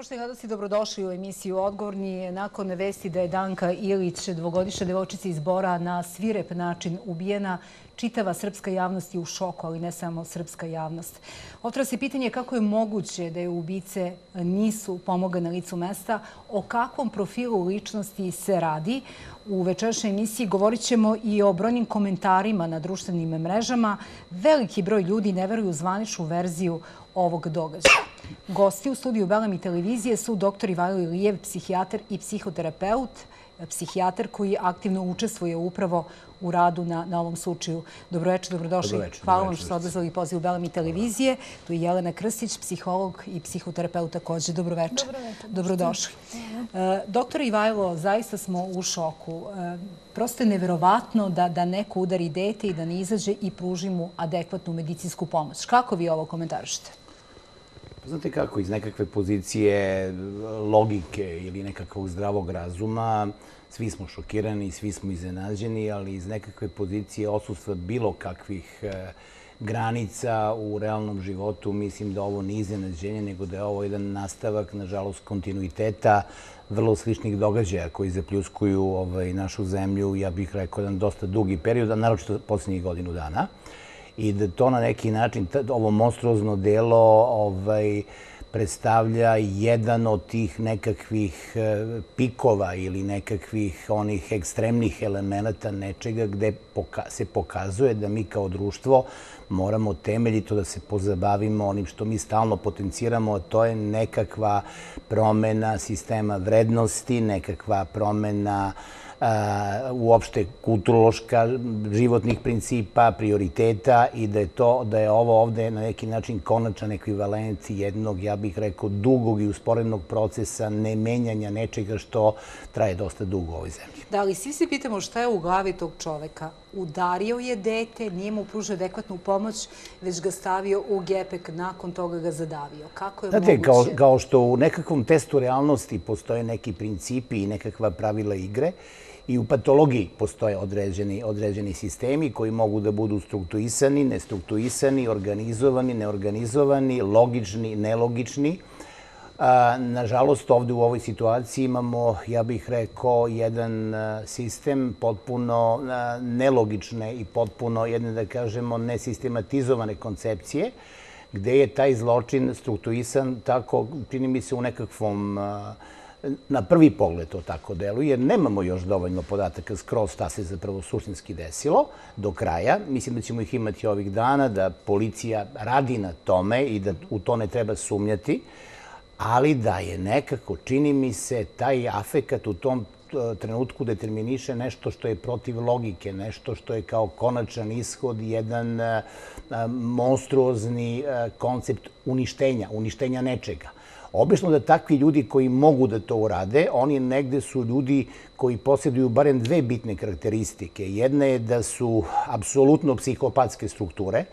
Poštovni gledosti, dobrodošli u emisiju Odgovorni. Nakon vesti da je Danka Ilić, dvogodišnja devočica iz Bora, na svirep način ubijena, čitava srpska javnost je u šoku, ali ne samo srpska javnost. Otra se pitanje kako je moguće da je ubice nisu pomoga na licu mesta, o kakvom profilu ličnosti se radi. U večerašnjoj emisiji govorit ćemo i o brojnim komentarima na društvenim mrežama. Veliki broj ljudi ne veruju zvaničnu verziju ovog događaja. Gosti u studiju Belami televizije su dr. Ivajlo Ilijev, psihijatar i psihoterapeut, psihijatar koji aktivno učestvuje upravo u radu na ovom slučaju. Dobroveče, dobrodošli. Hvala vam što ste odvezali poziv u Belami televizije. Tu je Jelena Krstić, psiholog i psihoterapeut također. Dobroveče. Dobrodošli. E, doktor Ivajlo, zaista smo u šoku. E, prosto je neverovatno da neko udari dete i da ne izađe i pruži mu adekvatnu medicinsku pomoć. Kako vi ovo komentarišete? Znate kako, iz nekakve pozicije logike ili nekakvog zdravog razuma, svi smo šokirani, svi smo iznenađeni, ali iz nekakve pozicije osustva bilo kakvih e, granica u realnom životu, mislim da ovo nije iznenađenje, nego da je ovo jedan nastavak, nažalost, kontinuiteta vrlo sličnih događaja koji zapljuskuju ovaj, našu zemlju, ja bih rekao, jedan dosta dugi period, a naročito posljednjih godinu dana i da to na neki način, ovo monstruozno delo ovaj, predstavlja jedan od tih nekakvih eh, pikova ili nekakvih onih ekstremnih elemenata nečega gde se pokazuje da mi kao društvo moramo temeljito da se pozabavimo onim što mi stalno potenciramo, a to je nekakva promena sistema vrednosti, nekakva promena uopšte kulturološka životnih principa, prioriteta i da je to da je ovo ovde na neki način konačan ekvivalent jednog, ja bih rekao, dugog i usporednog procesa nemenjanja nečega što traje dosta dugo u ovoj zemlji. Da, ali svi se pitamo šta je u glavi tog čoveka. Udario je dete, nije mu pružio adekvatnu pomoć, već ga stavio u gepek, nakon toga ga zadavio. Kako je moguće? Znate, kao što u nekakvom testu realnosti postoje neki principi i nekakva pravila igre, i u patologiji postoje određeni, određeni sistemi koji mogu da budu struktuisani, nestruktuisani, organizovani, neorganizovani, logični, nelogični. Nažalost, ovdje u ovoj situaciji imamo, ja bih rekao, jedan sistem potpuno nelogične i potpuno, jedne da kažemo, nesistematizovane koncepcije, gde je taj zločin struktuisan tako, čini mi se, u nekakvom na prvi pogled to tako deluje, jer nemamo još dovoljno podataka skroz šta se zapravo suštinski desilo do kraja. Mislim da ćemo ih imati ovih dana, da policija radi na tome i da u to ne treba sumnjati, ali da je nekako, čini mi se, taj afekat u tom trenutku determiniše nešto što je protiv logike, nešto što je kao konačan ishod, jedan e, e, monstruozni e, koncept uništenja, uništenja nečega. Obično da takvi ljudi koji mogu da to urade, oni negde su ljudi koji posjeduju barem dve bitne karakteristike. Jedna je da su apsolutno psihopatske strukture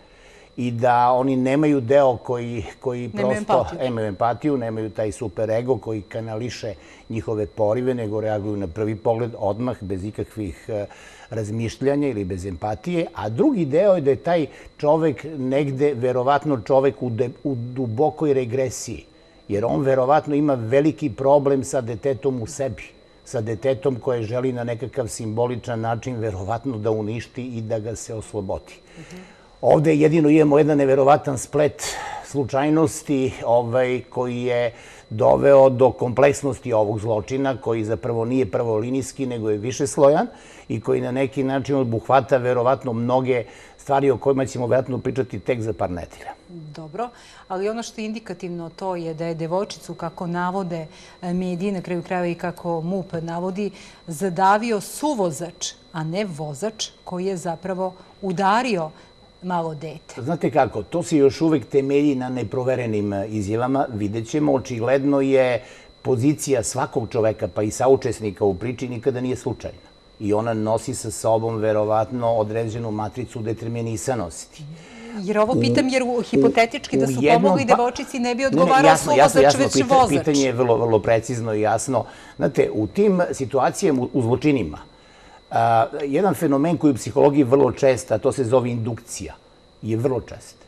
i da oni nemaju deo koji, koji prosto imaju empatiju, nemaju taj super ego koji kanališe njihove porive, nego reaguju na prvi pogled odmah, bez ikakvih eh, razmišljanja ili bez empatije. A drugi deo je da je taj čovek negde, verovatno čovek u, de, u dubokoj regresiji jer on verovatno ima veliki problem sa detetom u sebi, sa detetom koje želi na nekakav simboličan način verovatno da uništi i da ga se oslobodi. Ovde jedino imamo jedan neverovatan splet slučajnosti ovaj, koji je doveo do kompleksnosti ovog zločina, koji zapravo nije prvolinijski, nego je više slojan i koji na neki način obuhvata verovatno mnoge stvari o kojima ćemo verovatno pričati tek za par nedelja. Dobro, ali ono što je indikativno to je da je devojčicu, kako navode eh, mediji, na kraju krajeva i kako MUP navodi, zadavio suvozač, a ne vozač, koji je zapravo udario malo dete. Znate kako, to se još uvek temelji na neproverenim e, izjavama. Vidjet ćemo, očigledno je pozicija svakog čoveka, pa i saučesnika u priči, nikada nije slučajna i ona nosi sa sobom verovatno određenu matricu determinisanosti. Jer ovo pitam, jer hipotetički da su pomogli pa- devočici ne bi odgovarao su vozač, već vozač. Pitanje je vrlo, vrlo precizno i jasno. Znate, u tim situacijama, u zločinima, jedan fenomen koji u psihologiji vrlo česta, to se zove indukcija, je vrlo čest.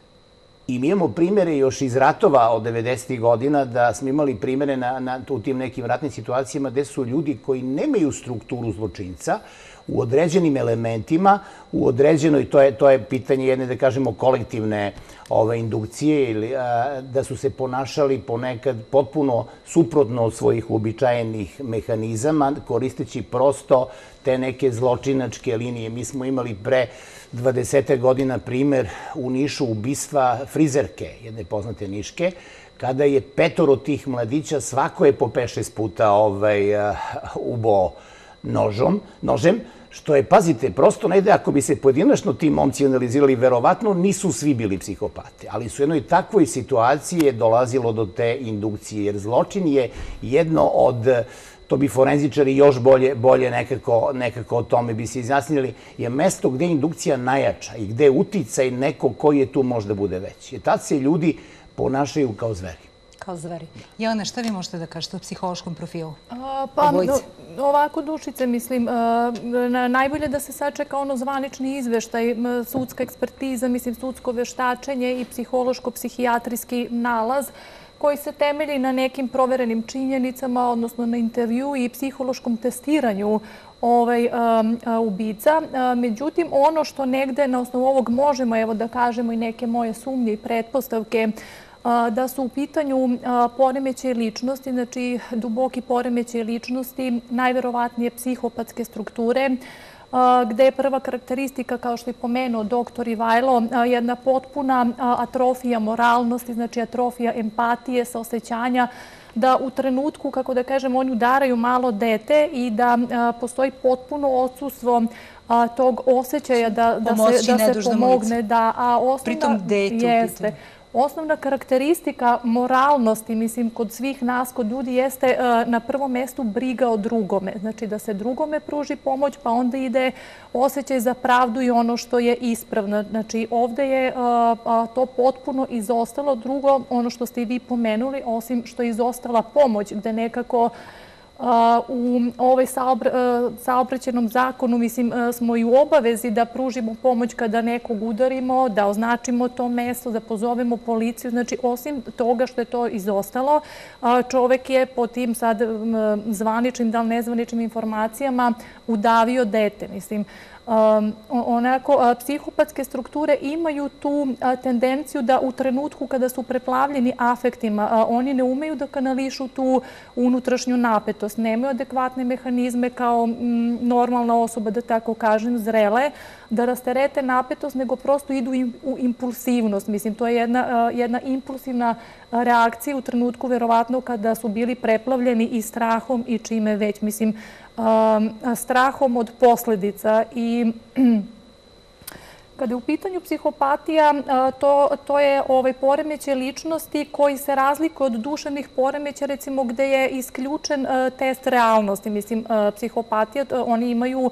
I mi imamo primere još iz ratova od 90. godina da smo imali primere na, na, u tim nekim ratnim situacijama gde su ljudi koji nemaju strukturu zločinca, u određenim elementima, u određenoj, to je, to je pitanje jedne, da kažemo, kolektivne ove, indukcije, ili, a, da su se ponašali ponekad potpuno suprotno od svojih uobičajenih mehanizama, koristeći prosto te neke zločinačke linije. Mi smo imali pre 20. godina primer u Nišu ubistva frizerke, jedne poznate Niške, kada je petoro tih mladića, svako je po 5-6 puta ovaj, eh, ubo nožom, nožem, što je, pazite, prosto ide, ako bi se pojedinačno ti momci analizirali, verovatno nisu svi bili psihopati, ali su u jednoj takvoj situaciji je dolazilo do te indukcije, jer zločin je jedno od to bi forenzičari još bolje, bolje nekako, nekako o tome bi se izjasnili, je mesto gde je indukcija najjača i gde je uticaj neko koji je tu možda bude veći. I tad se ljudi ponašaju kao zveri. Kao zveri. Jelena, šta vi možete da kažete o psihološkom profilu? Pa, ovako, Dušice, mislim, najbolje da se sačeka ono zvanični izveštaj, sudska ekspertiza, mislim, sudsko veštačenje i psihološko-psihijatrijski nalaz koji se temelji na nekim proverenim činjenicama, odnosno na intervju i psihološkom testiranju ovaj, ubica. Međutim, ono što negde na osnovu ovog možemo evo da kažemo i neke moje sumnje i pretpostavke da su u pitanju poremeće ličnosti, znači duboki poremeće ličnosti, najverovatnije psihopatske strukture, gde je prva karakteristika, kao što je pomenuo doktor Ivajlo, jedna potpuna atrofija moralnosti, znači atrofija empatije, saosećanja, da u trenutku, kako da kažem, oni udaraju malo dete i da postoji potpuno odsustvo tog osjećaja da se pomogne. Pritom dete u pitanju. Osnovna karakteristika moralnosti, mislim, kod svih nas, kod ljudi, jeste e, na prvom mjestu briga o drugome. Znači da se drugome pruži pomoć, pa onda ide osjećaj za pravdu i ono što je ispravno. Znači ovdje je e, to potpuno izostalo. Drugo, ono što ste i vi pomenuli, osim što je izostala pomoć, gde nekako u ovaj ovoj e, saobraćenom zakonu mislim, e, smo i u obavezi da pružimo pomoć kada nekog udarimo, da označimo to mesto, da pozovemo policiju. Znači, osim toga što je to izostalo, čovek je po tim sad zvaničnim, da li nezvaničnim informacijama udavio dete. Mislim, onako, psihopatske strukture imaju tu tendenciju da u trenutku kada su preplavljeni afektima, oni ne umeju da kanališu tu unutrašnju napetost, nemaju adekvatne mehanizme kao normalna osoba, da tako kažem, zrele, da rasterete napetost, nego prosto idu u impulsivnost. Mislim, to je jedna impulsivna reakcija u trenutku, verovatno, kada su bili preplavljeni i strahom i čime već. Mislim, strahom od posljedica i Kada je u pitanju psihopatija, to je ovaj poremeće ličnosti koji se razlikuje od duševnih poremeća, recimo gde je isključen test realnosti. Mislim, psihopatija, oni imaju,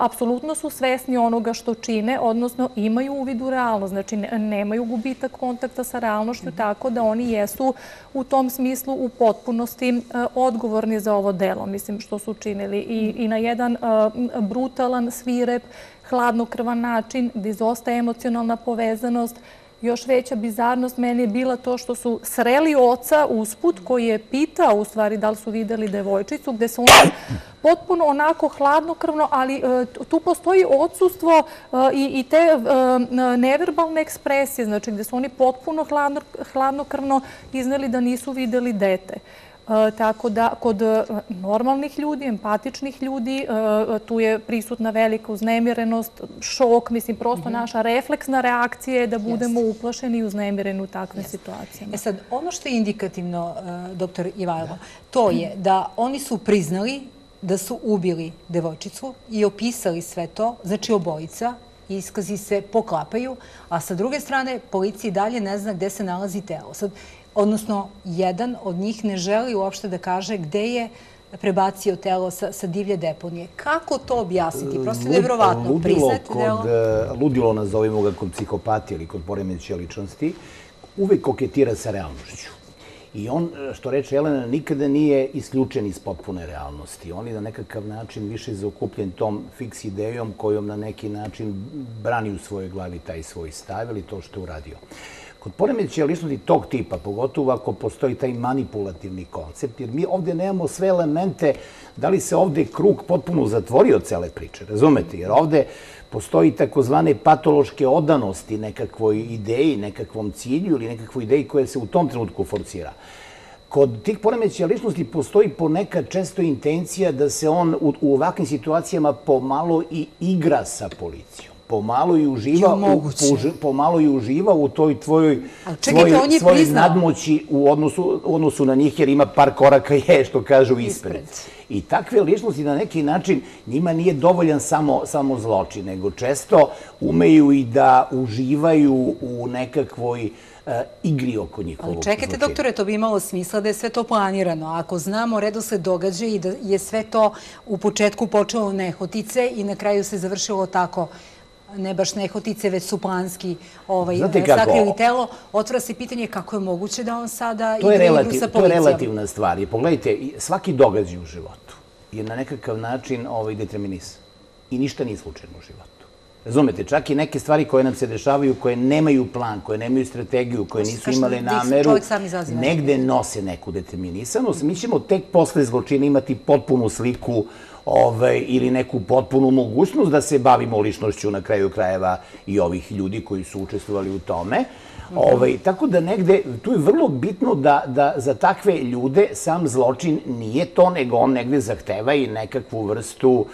apsolutno su svesni onoga što čine, odnosno imaju uvid u realnost. Znači, nemaju gubitak kontakta sa realnošću, mhm. tako da oni jesu u tom smislu u potpunosti odgovorni za ovo delo, mislim, što su činili. I na jedan brutalan svirep, hladnokrvan način, gdje izostaje emocionalna povezanost. Još veća bizarnost meni je bila to što su sreli oca usput koji je pitao u stvari da li su videli devojčicu, gde su oni potpuno onako hladnokrvno, ali e, tu postoji odsustvo e, i te e, neverbalne ekspresije, znači gde su oni potpuno hladnokrvno izneli da nisu videli dete. E, tako da kod e, normalnih ljudi, empatičnih ljudi, e, tu je prisutna velika uznemirenost, šok, mislim, prosto mhm. naša refleksna reakcija je da budemo uplašeni i uznemireni u takvim situacijama. E sad, ono što je indikativno, doktor Ivajlo, to je da oni su priznali da su ubili devojčicu i opisali sve to, znači obojica, iskazi se poklapaju, a sa druge strane, policiji dalje ne zna gde se nalazi telo. Sad, odnosno jedan od njih ne želi uopšte da kaže gde je prebacio telo sa divlje deponije. Kako to objasniti? Prosto je nevrovatno. E, ludilo, nazovimo ga kod psihopatije ili kod poremeća ličnosti, uvek koketira sa realnošću. I on, e, što reče Jelena, nikada nije isključen iz potpune realnosti. On je na nekakav način više zaokupljen tom fiks idejom kojom na neki način brani u svojoj glavi taj svoj stav ili to što je uradio. Kod poremećaja ličnosti tog tipa, pogotovo ako postoji taj manipulativni koncept, jer mi ovdje nemamo sve elemente, da li se ovdje krug potpuno zatvorio cele priče, razumete? Jer ovdje postoji takozvane patološke odanosti nekakvoj ideji, nekakvom cilju ili nekakvoj ideji koja se u tom trenutku forcira. Kod tih poremećaja ličnosti postoji ponekad često intencija da se on u, u ovakvim situacijama pomalo i igra sa policijom pomalo i uživa u, pomalo i uživa u toj tvojoj čekajte, svoj, nadmoći u odnosu, u odnosu na njih jer ima par koraka je što kažu ispred. I takve ličnosti na neki način njima nije dovoljan samo, samo zločin, nego često umeju i da uživaju u nekakvoj uh, igri oko njihovog Ali čekajte, doktore, to bi imalo smisla da je sve to planirano. Ako znamo redo se događa i da je sve to u početku počelo nehotice i na kraju se završilo tako ne baš nehotice, već su planski ovaj, sakrili telo. Otvara se pitanje kako je moguće da on sada igra igru sa policijom. To je relativna stvar. I pogledajte, svaki događaj u životu je na nekakav način ovaj, determinis. I ništa nije slučajno u životu. Razumete, čak i neke stvari koje nam se dešavaju, koje nemaju plan, koje nemaju strategiju, koje nisu imale nameru, negde nose neku determinisanost. Mi ćemo tek posle zločina imati potpunu sliku ovaj, ili neku potpunu mogućnost da se bavimo ličnošću na kraju krajeva i ovih ljudi koji su učestvovali u tome. Ovaj, tako da negde, tu je vrlo bitno da, da za takve ljude sam zločin nije to, nego on negde zahteva i nekakvu vrstu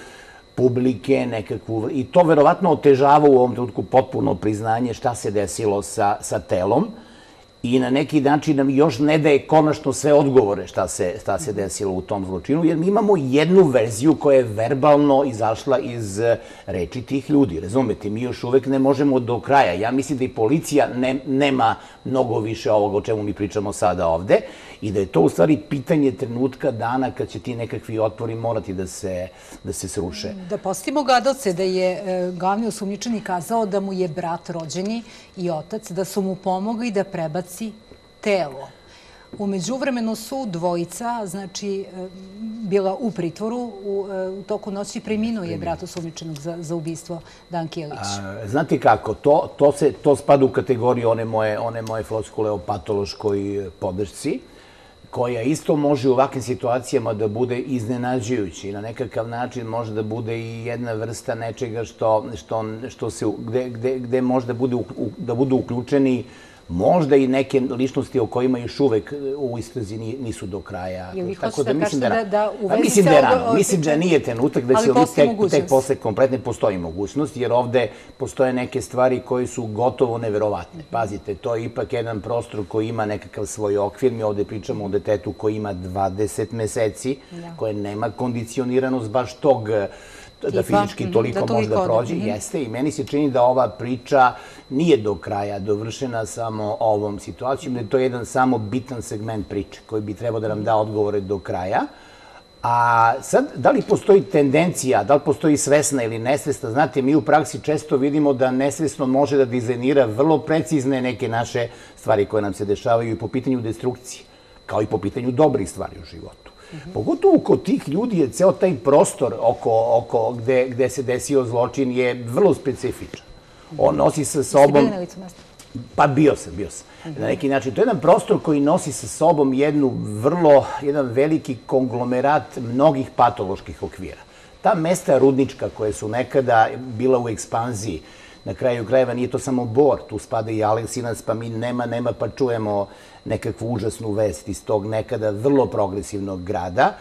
publike, nekakvu... I to verovatno otežava u ovom trenutku potpuno priznanje šta se desilo sa, sa telom i na neki način nam još ne daje konačno sve odgovore šta se, šta se desilo u tom zločinu, jer mi imamo jednu verziju koja je verbalno izašla iz eh, reči tih ljudi. Razumete, mi još uvek ne možemo do kraja. Ja mislim da i policija ne, nema mnogo više ovoga o čemu mi pričamo sada ovde i da je to u stvari pitanje trenutka dana kad će ti nekakvi otvori morati da se, da se sruše. Da postimo Gadoce da je e, glavni osumnjičani kazao da mu je brat rođeni i otac, da su mu pomogli da prebaci telo. Umeđu vremenu su dvojica, znači, e, bila u pritvoru, u, e, u toku noći preminuo je brat osumničenog za, za ubistvo Dan Kjelić. Znate kako, to, to, se, to spada u kategoriju one moje, one moje floskule o patološkoj podršci koja isto može u ovakvim situacijama da bude iznenađujući. Na nekakav način može da bude i jedna vrsta nečega što, što, što se, gde, gde, gde može da, bude, da budu uključeni možda i neke ličnosti o kojima još uvek e, u istrazi nisu do kraja. Tako da, mislim da, da mislim da je rano. Mislim da nije trenutak da se tek, tek posle kompletne postoji mogućnost, jer ovde postoje neke stvari koje su gotovo neverovatne. Pazite, to je ipak jedan prostor koji ima nekakav svoj okvir. Mi ovde pričamo o detetu koji ima 20 meseci, koje nema kondicioniranost baš tog da fizički mhm, toliko može da prođe. Mhm. Jeste i meni se čini da ova priča nije do kraja dovršena samo ovom situacijom, da je to jedan samo bitan segment priče koji bi trebao da nam da odgovore do kraja. A sad, da li postoji tendencija, da li postoji svesna ili nesvesna? Znate, mi u praksi često vidimo da nesvesno može da dizajnira vrlo precizne neke naše stvari koje nam se dešavaju i po pitanju destrukcije, kao i po pitanju dobrih stvari u životu. Pogotovo kod tih ljudi je ceo taj prostor oko, oko gde, gde se desio zločin je vrlo specifičan. On nosi sa sobom... Jeste bili na licu mesta? Pa bio sam, bio sam. Na neki način. To je jedan prostor koji nosi sa sobom jednu vrlo, jedan veliki konglomerat mnogih patoloških okvira. Ta mesta rudnička koje su nekada bila u ekspanziji, na kraju krajeva nije to samo Bor, tu spada i Aleksinac, pa mi nema, nema, pa čujemo nekakvu užasnu vest iz tog nekada vrlo progresivnog grada.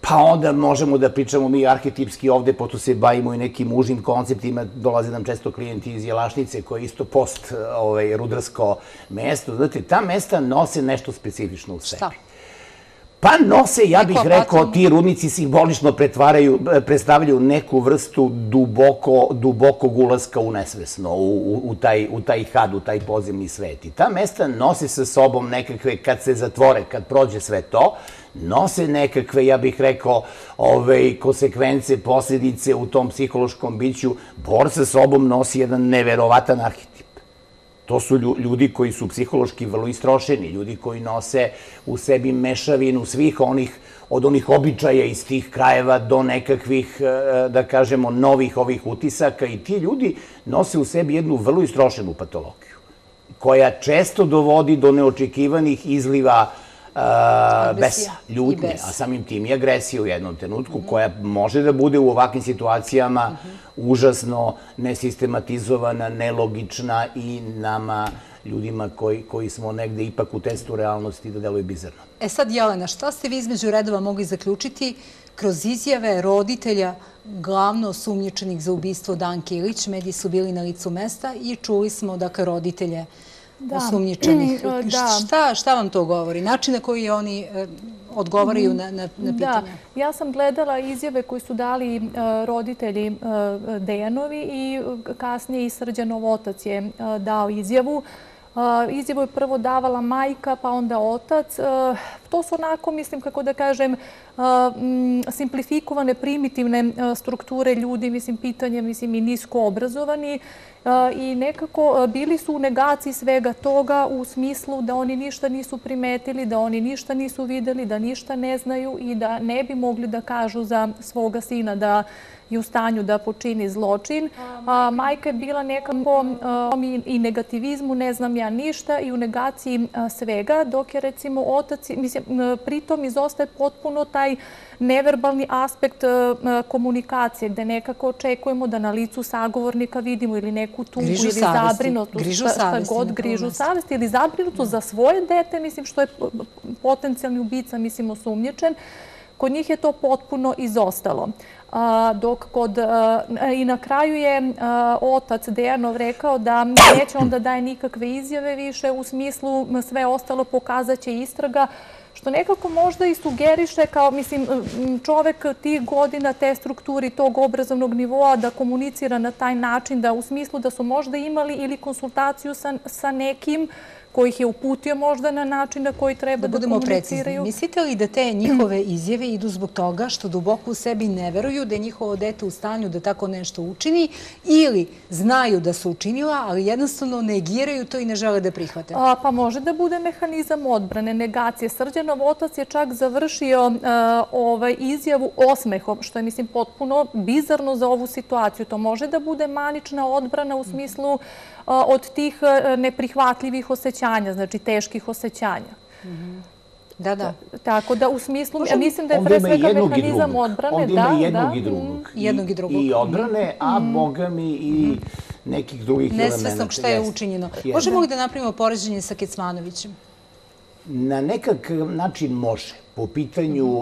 Pa onda možemo da pričamo mi arhetipski ovde, pošto se bavimo i nekim užim konceptima, dolaze nam često klijenti iz Jelašnice, koji je isto post ovaj, rudarsko mesto. Znate, ta mesta nose nešto specifično u sebi. Šta? Pa nose, ja bih rekao, ti rudnici simbolično predstavljaju neku vrstu duboko, dubokog ulaska u nesvesno, u, u, taj, u taj had, u taj pozemni svet. I ta mesta nose sa sobom nekakve, kad se zatvore, kad prođe sve to, nose nekakve, ja bih rekao, ove, konsekvence, posljedice u tom psihološkom biću. Bor sa sobom nosi jedan neverovatan arhetip. To su ljudi koji su psihološki vrlo istrošeni, ljudi koji nose u sebi mešavinu svih onih, od onih običaja iz tih krajeva do nekakvih, e, da kažemo, novih ovih utisaka i ti ljudi nose u sebi jednu vrlo istrošenu patologiju. koja često dovodi do neočekivanih izliva besa, ljutne, a samim tim i agresije u jednom trenutku, koja može da bude u ovakvim situacijama užasno nesistematizovana, nelogična i nama ljudima koji, koji smo negde ipak u testu realnosti da deluje bizarno. E sad, Jelena, šta ste vi između redova mogli zaključiti kroz izjave roditelja glavno sumnječenih za ubistvo Danke Ilić? Mediji su bili na licu mesta i čuli smo, dakle, roditelje osumnjičenih. Šta vam to govori? Način na koji oni e, odgovaraju na pitanja? Ja sam gledala izjave koje su dali e, roditelji e, Dejanovi i kasnije i Srđanov otac je dao izjavu. Izjavu je prvo davala majka, pa onda otac. To su onako, mislim, kako da kažem, simplifikovane, primitivne strukture ljudi, mislim, pitanje, mislim, i nisko obrazovani i nekako bili su u negaciji svega toga u smislu da oni ništa nisu primetili, da oni ništa nisu videli, da ništa ne znaju i da ne bi mogli da kažu za svoga sina da je u stanju da počini zločin. Majka je bila nekako i negativizmu, ne znam ja ništa, i u negaciji svega, dok je recimo otac, mislim, pritom izostaje potpuno taj neverbalni aspekt komunikacije, gde nekako očekujemo da na licu sagovornika vidimo ili neku tugu ili zabrinutost, šta god grižu savesti, ili zabrinutost za svoje dete, mislim, što je potencijalni ubica, mislim, osumnječen. Kod njih je to potpuno izostalo. Dok kod, i na kraju je otac Dejanov rekao da neće onda daje nikakve izjave više u smislu sve ostalo pokazat će istraga, što nekako možda i sugeriše kao, mislim, čovek tih godina te strukturi tog obrazovnog nivoa da komunicira na taj način, da u smislu da su možda imali ili konsultaciju sa nekim kojih je uputio možda na način na koji treba da komuniciraju. Mislite li da te njihove izjave idu zbog toga što duboko u sebi ne veruju da je njihovo dete u stanju da tako nešto učini ili znaju da su učinila, ali jednostavno negiraju to i ne žele da prihvate? Pa može da bude mehanizam odbrane, negacije. Srđanov otac je čak završio ovaj izjavu osmehom, što je, mislim, potpuno bizarno za ovu situaciju. To može da bude manična odbrana u smislu od tih neprihvatljivih osjećanja, znači teških osjećanja. Da, da. Tako da u smislu, ja mislim da je pre svega mehanizam odbrane. Onda ima jednog i drugog. Jednog i drugog. I odbrane, a mm. boga mi i nekih drugih elementa. Nesvesnog šta je učinjeno. Možemo li da napravimo poređenje sa Kecmanovićem? Na nekak način može. Po pitanju,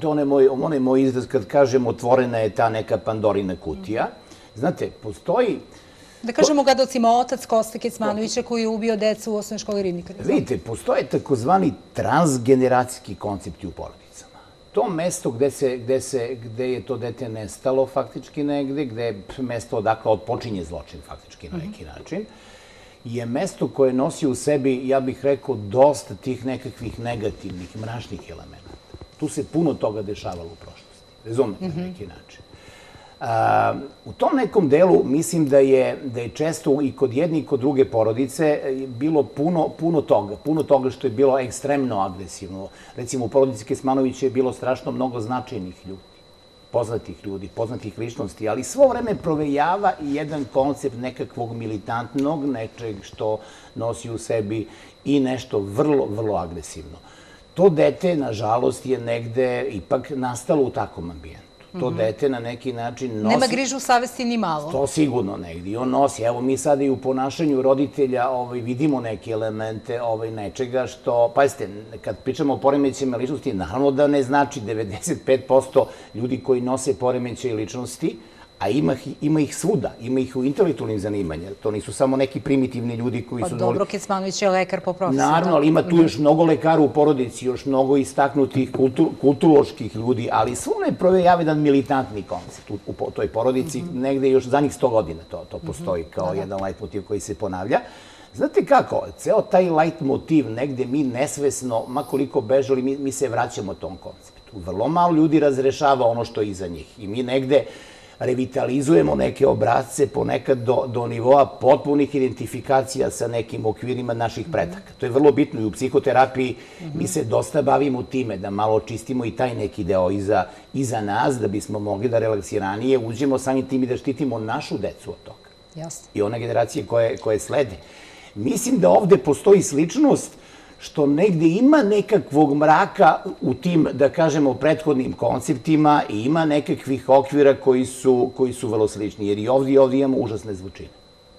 to je moj izraz kad kažem otvorena je ta neka Pandorina kutija. Znate, postoji Da kažemo gadocima otac Kosta Kecmanovića koji je ubio decu u osnovnoj školi Rivnika. Vidite, postoje takozvani transgeneracijski koncepti u porodicama. To mesto gde je to dete nestalo faktički negde, gde je mesto odakle odpočinje zločin faktički na neki način, je mesto koje nosi u sebi, ja bih rekao, dosta tih nekakvih negativnih, mračnih elementa. Tu se puno toga dešavalo u prošlosti. Razumete na mhm. neki način. U tom nekom delu mislim da je, da je često i kod jedne i kod druge porodice e, bilo puno, puno toga. Puno toga što je bilo ekstremno agresivno. Recimo, u porodici Kesmanovića je bilo strašno mnogo značajnih ljudi poznatih ljudi, poznatih ličnosti, ali svo vreme provejava i jedan koncept nekakvog militantnog, nečeg što nosi u sebi i nešto vrlo, vrlo agresivno. To dete, nažalost, je negde ipak nastalo u takvom ambijentu to mhm. dete na neki način nosi... Nema grižu savesti ni malo. To sigurno negdje. On nosi. Evo, mi sada i u ponašanju roditelja ovaj, vidimo neke elemente ovaj, nečega što... Pazite, kad pričamo o poremećima ličnosti, naravno da ne znači 95% ljudi koji nose poremeće ličnosti, a ima, ima ih svuda, ima ih u intelektualnim zanimanja. To nisu samo neki primitivni ljudi koji pa su... Pa dobro, Kecmanović je lekar po profesu. Naravno, ali ima tu još mnogo lekara u porodici, još mnogo istaknutih kultur, kulturoloških ljudi, ali svo ne provejava jedan militantni koncept u, u toj porodici, mm -hmm. negde još za njih sto godina to, to postoji kao mm -hmm. jedan light motiv koji se ponavlja. Znate kako, ceo taj light motiv negde mi nesvesno, makoliko bežali, mi, mi se vraćamo tom konceptu. Vrlo malo ljudi razrešava ono što je iza njih. I mi negde, revitalizujemo neke obrazce ponekad do, do nivoa potpunih identifikacija sa nekim okvirima naših pretaka. To je vrlo bitno i u psihoterapiji mi se dosta bavimo time da malo očistimo i taj neki deo iza, iza nas da bismo mogli da relaksiranije uđemo samim tim i da štitimo našu decu od toga. Jasne. I one generacije koje, koje slede. Mislim da ovde postoji sličnost što negde ima nekakvog mraka u tim, da kažemo, prethodnim konceptima i ima nekakvih okvira koji su, koji su vrlo slični. Jer i ovdje i ovdje imamo užasne zvučine.